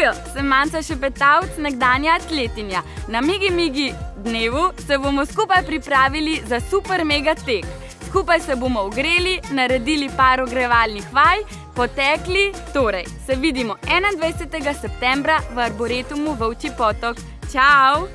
Ujo, sem Manca Šepetavc, nekdanja atletinja. Na Migi Migi dnevu se bomo skupaj pripravili za super mega tek. Skupaj se bomo ogreli, naredili par ogrevalnih vaj, potekli, torej se vidimo 21. septembra v Arboretumu Vovči potok. Čau!